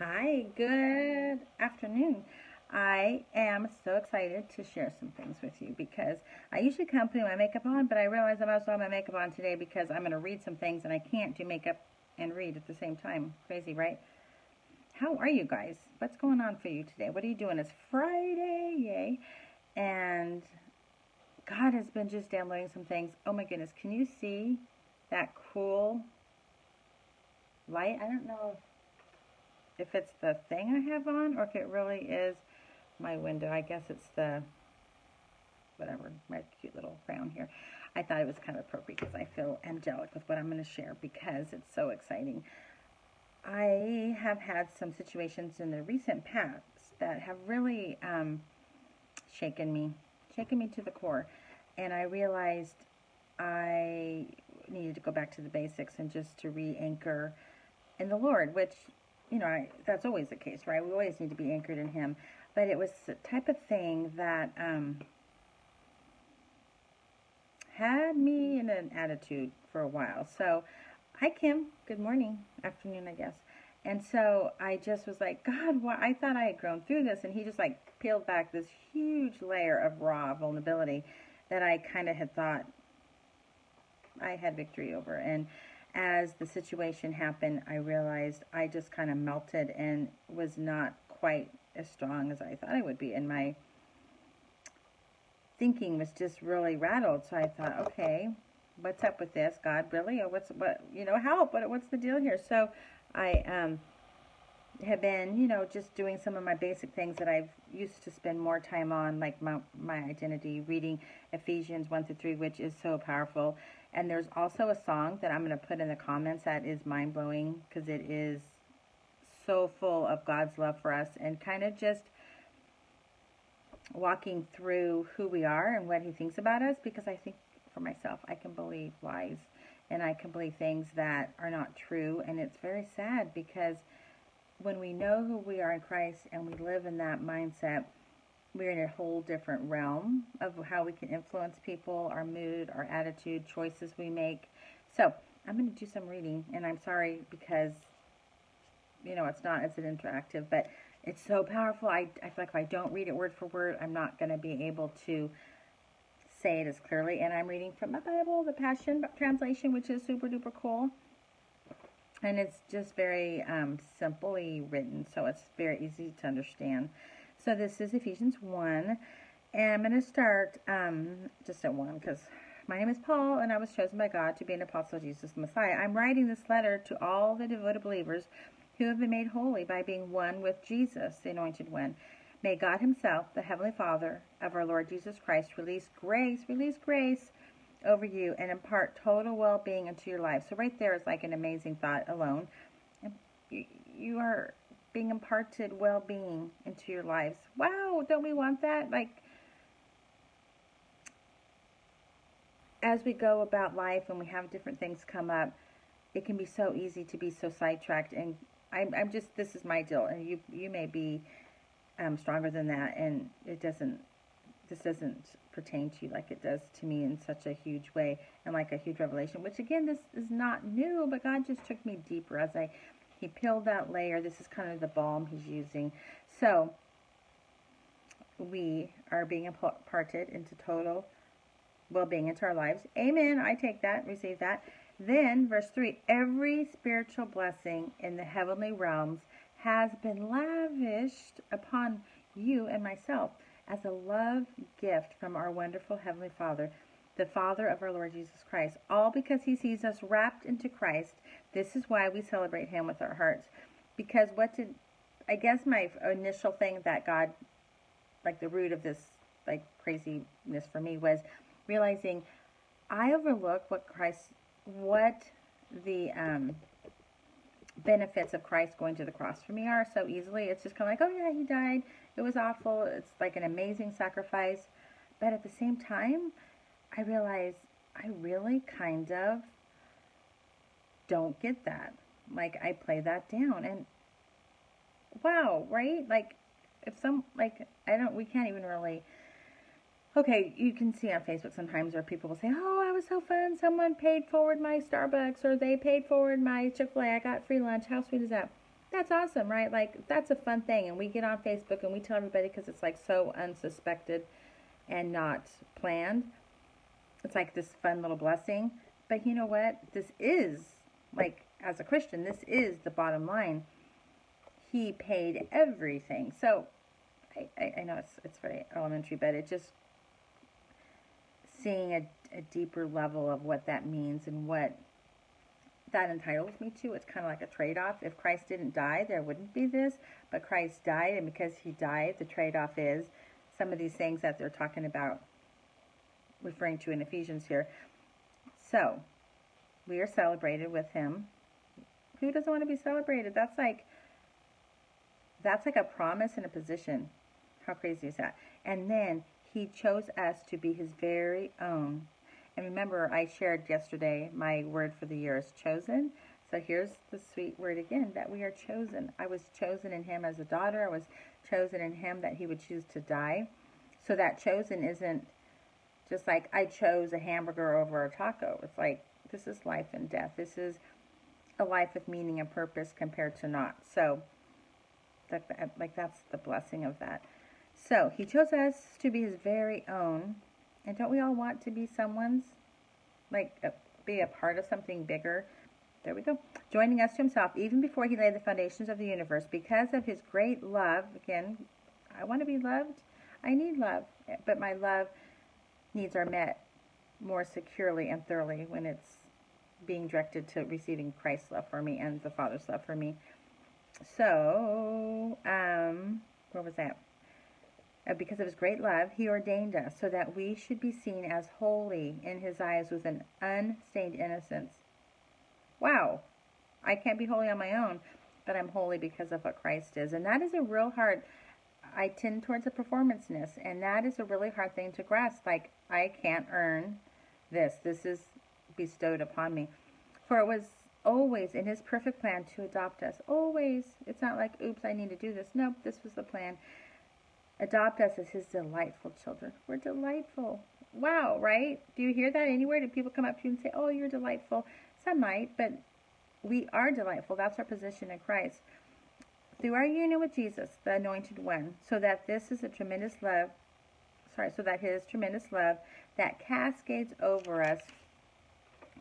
Hi, good afternoon. I am so excited to share some things with you because I usually come putting my makeup on, but I realize I must have my makeup on today because I'm going to read some things and I can't do makeup and read at the same time. Crazy, right? How are you guys? What's going on for you today? What are you doing? It's Friday, yay. And God has been just downloading some things. Oh my goodness, can you see that cool light? I don't know if it's the thing I have on or if it really is my window. I guess it's the, whatever, my cute little crown here. I thought it was kind of appropriate because I feel angelic with what I'm going to share because it's so exciting. I have had some situations in the recent past that have really um, shaken me, shaken me to the core. And I realized I needed to go back to the basics and just to re-anchor in the Lord, which, you know, I, that's always the case, right? We always need to be anchored in Him. But it was the type of thing that um, had me in an attitude for a while. So, hi, Kim. Good morning, afternoon, I guess. And so I just was like, God, what? I thought I had grown through this. And he just like peeled back this huge layer of raw vulnerability that I kind of had thought I had victory over. And as the situation happened, I realized I just kind of melted and was not quite as strong as I thought I would be. And my thinking was just really rattled. So I thought, okay, what's up with this? God, really? Or what's, what, you know, help? What, what's the deal here? So I um, have been, you know, just doing some of my basic things that I've used to spend more time on, like my, my identity, reading Ephesians 1 through 3, which is so powerful. And there's also a song that I'm going to put in the comments that is mind blowing because it is so full of God's love for us and kind of just walking through who we are and what He thinks about us because I think for myself, I can believe lies and I can believe things that are not true. And it's very sad because when we know who we are in Christ and we live in that mindset, we're in a whole different realm of how we can influence people, our mood, our attitude, choices we make. So I'm going to do some reading, and I'm sorry because, you know, it's not as an interactive, but it's so powerful. I, I feel like if I don't read it word for word, I'm not going to be able to say it as clearly. And I'm reading from my Bible, the Passion Translation, which is super duper cool. And it's just very um, simply written, so it's very easy to understand. So this is Ephesians 1. And I'm going to start um, just at 1 because my name is Paul, and I was chosen by God to be an apostle of Jesus the Messiah. I'm writing this letter to all the devoted believers who have been made holy by being one with Jesus, the Anointed One. May God Himself, the Heavenly Father of our Lord Jesus Christ, release grace, release grace over you and impart total well being into your life. So, right there is like an amazing thought alone. You are being imparted well being into your lives. Wow, don't we want that? Like, as we go about life and we have different things come up, it can be so easy to be so sidetracked. And I'm, I'm just, this is my deal. And you, you may be um, stronger than that, and it doesn't. This doesn't pertain to you like it does to me in such a huge way and like a huge revelation. Which again, this is not new, but God just took me deeper as I He peeled that layer. This is kind of the balm He's using. So we are being imparted into total well-being into our lives. Amen. I take that, receive that. Then, verse 3 every spiritual blessing in the heavenly realms has been lavished upon you and myself as a love gift from our wonderful Heavenly Father, the Father of our Lord Jesus Christ. All because He sees us wrapped into Christ. This is why we celebrate Him with our hearts. Because what did, I guess my initial thing that God, like the root of this, like craziness for me was realizing I overlook what Christ, what the, um, benefits of Christ going to the cross for me are so easily. It's just kind of like, oh yeah, he died. It was awful. It's like an amazing sacrifice. But at the same time, I realize I really kind of don't get that. Like I play that down and wow, right? Like if some like I don't we can't even really okay, you can see on Facebook sometimes where people will say, oh, I was so fun. Someone paid forward my Starbucks or they paid forward my Chick-fil-A. I got free lunch. How sweet is that? that's awesome, right? Like that's a fun thing, and we get on Facebook and we tell everybody because it's like so unsuspected and not planned. It's like this fun little blessing. But you know what? This is like as a Christian, this is the bottom line. He paid everything. So I, I, I know it's it's very elementary, but it just seeing a, a deeper level of what that means and what that entitles me to. It's kind of like a trade off. If Christ didn't die, there wouldn't be this, but Christ died, and because he died, the trade off is some of these things that they're talking about, referring to in Ephesians here. So, we are celebrated with him. Who doesn't want to be celebrated? That's like that's like a promise and a position. How crazy is that? And then he chose us to be his very own. And remember, I shared yesterday my word for the year is chosen. So here's the sweet word again that we are chosen. I was chosen in him as a daughter. I was chosen in him that he would choose to die. So that chosen isn't just like I chose a hamburger over a taco. It's like this is life and death. This is a life with meaning and purpose compared to not. So that, like that's the blessing of that. So he chose us to be his very own. And don't we all want to be someone's? Like, a, be a part of something bigger? There we go. Joining us to himself even before he laid the foundations of the universe because of his great love. Again, I want to be loved. I need love. But my love needs are met more securely and thoroughly when it's being directed to receiving Christ's love for me and the Father's love for me. So, um, where was that? Uh, because of his great love, he ordained us so that we should be seen as holy in his eyes with an unstained innocence. Wow, I can't be holy on my own, but I'm holy because of what Christ is. And that is a real hard, I tend towards a performanceness, and that is a really hard thing to grasp. Like, I can't earn this. This is bestowed upon me. For it was always in his perfect plan to adopt us. Always. It's not like, oops, I need to do this. Nope, this was the plan. Adopt us as his delightful children. We're delightful. Wow, right? Do you hear that anywhere? Do people come up to you and say, oh, you're delightful? Some might, but we are delightful. That's our position in Christ. Through our union with Jesus, the anointed one, so that this is a tremendous love, sorry, so that his tremendous love that cascades over us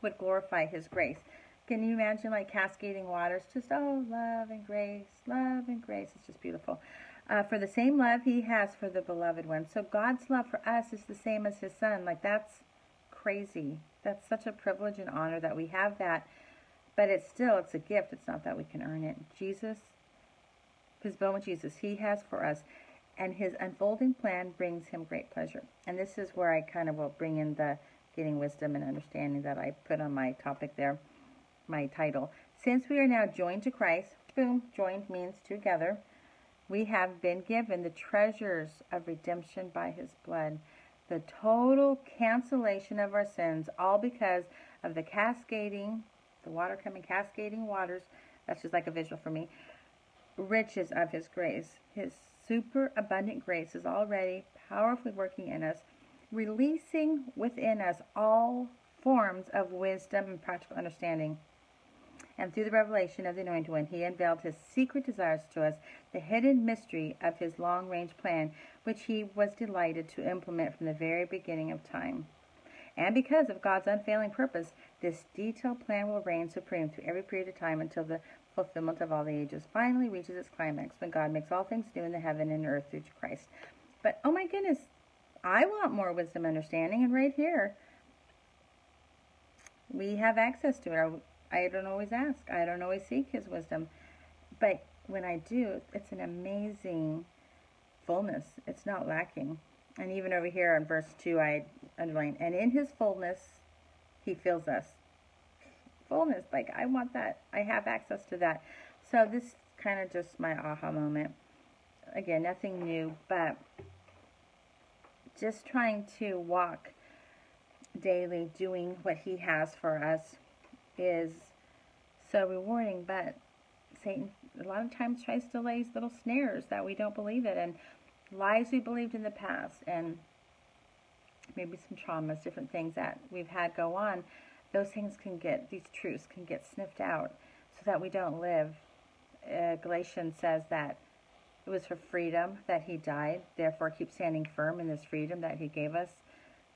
would glorify his grace. Can you imagine like cascading waters? Just, oh, love and grace, love and grace. It's just beautiful. Uh, for the same love he has for the beloved one. So God's love for us is the same as his son. Like that's crazy. That's such a privilege and honor that we have that. But it's still, it's a gift. It's not that we can earn it. Jesus, his bone Jesus, he has for us. And his unfolding plan brings him great pleasure. And this is where I kind of will bring in the getting wisdom and understanding that I put on my topic there my title. Since we are now joined to Christ, boom, joined means together, we have been given the treasures of redemption by his blood, the total cancellation of our sins, all because of the cascading, the water coming cascading waters, that's just like a visual for me, riches of his grace. His super abundant grace is already powerfully working in us, releasing within us all forms of wisdom and practical understanding and through the revelation of the Anointed One, he unveiled his secret desires to us, the hidden mystery of his long range plan, which he was delighted to implement from the very beginning of time. And because of God's unfailing purpose, this detailed plan will reign supreme through every period of time until the fulfillment of all the ages finally reaches its climax when God makes all things new in the heaven and earth through Christ. But oh my goodness, I want more wisdom understanding, and right here, we have access to it. I don't always ask. I don't always seek his wisdom. But when I do, it's an amazing fullness. It's not lacking. And even over here in verse 2, I underline, and in his fullness, he fills us. Fullness, like I want that. I have access to that. So this kind of just my aha moment. Again, nothing new, but just trying to walk daily doing what he has for us is so rewarding, but Satan a lot of times tries to lay little snares that we don't believe it and lies we believed in the past and maybe some traumas, different things that we've had go on. Those things can get, these truths can get sniffed out so that we don't live uh, Galatians says that it was for freedom that he died. Therefore, keep standing firm in this freedom that he gave us.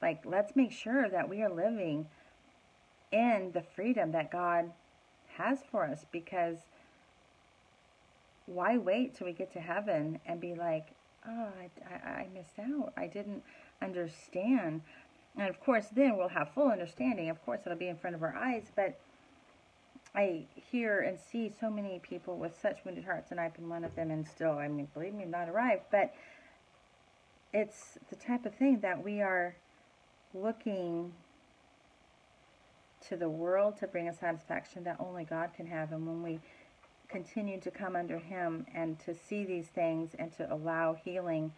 Like, let's make sure that we are living in the freedom that God has for us because why wait till we get to heaven and be like, oh, I, I, I missed out. I didn't understand. And of course, then we'll have full understanding. Of course, it'll be in front of our eyes, but I hear and see so many people with such wounded hearts, and I've been one of them, and still, I mean, believe me, not arrived, but it's the type of thing that we are looking to the world to bring a satisfaction that only God can have. And when we continue to come under Him and to see these things and to allow healing,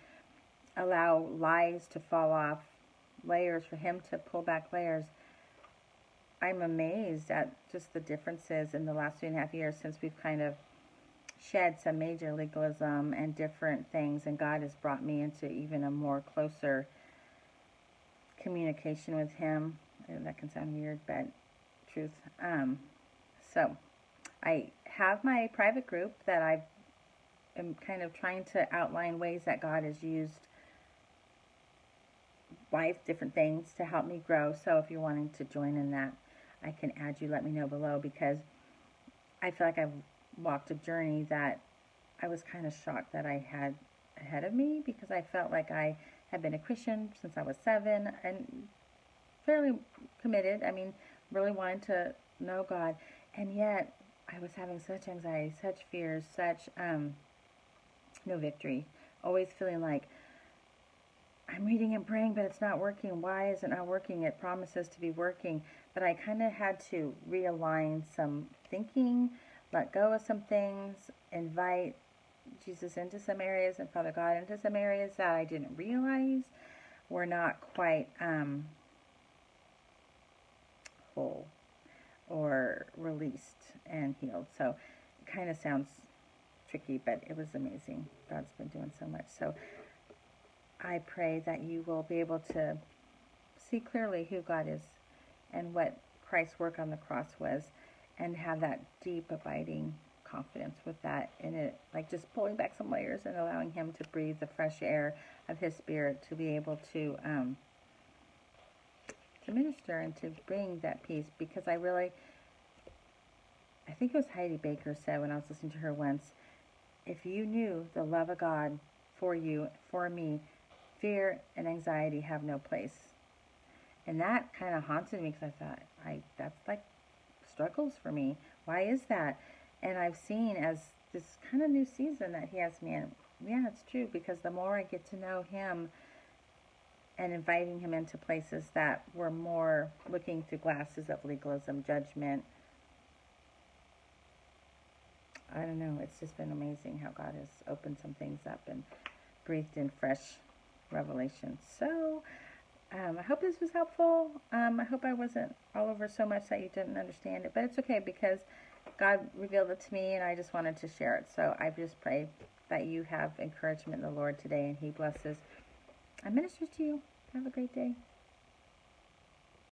allow lies to fall off, layers for Him to pull back layers, I'm amazed at just the differences in the last two and a half years since we've kind of shed some major legalism and different things, and God has brought me into even a more closer communication with Him. That can sound weird, but truth. Um, so, I have my private group that I am kind of trying to outline ways that God has used life, different things to help me grow. So, if you're wanting to join in that, I can add you. Let me know below because I feel like I've walked a journey that I was kind of shocked that I had ahead of me because I felt like I had been a Christian since I was seven and fairly committed. I mean, really wanted to know God, and yet I was having such anxiety, such fears, such um, no victory. Always feeling like I'm reading and praying, but it's not working. Why is it not working? It promises to be working. But I kind of had to realign some thinking, let go of some things, invite Jesus into some areas and Father God into some areas that I didn't realize were not quite um, whole or released and healed. So it kind of sounds tricky, but it was amazing. God's been doing so much. So I pray that you will be able to see clearly who God is and what Christ's work on the cross was and have that deep abiding confidence with that in it like just pulling back some layers and allowing him to breathe the fresh air of his spirit to be able to um, to minister and to bring that peace because I really I think it was Heidi Baker said when I was listening to her once if you knew the love of God for you for me fear and anxiety have no place. And that kind of haunted me because I thought I that's like struggles for me. Why is that? And I've seen as this kind of new season that he has me in. Yeah it's true because the more I get to know him and inviting him into places that were more looking through glasses of legalism, judgment. I don't know. It's just been amazing how God has opened some things up and breathed in fresh revelation. So, um, I hope this was helpful. Um, I hope I wasn't all over so much that you didn't understand it, but it's okay because God revealed it to me and I just wanted to share it. So I just pray that you have encouragement in the Lord today and He blesses I minister to you. Have a great day.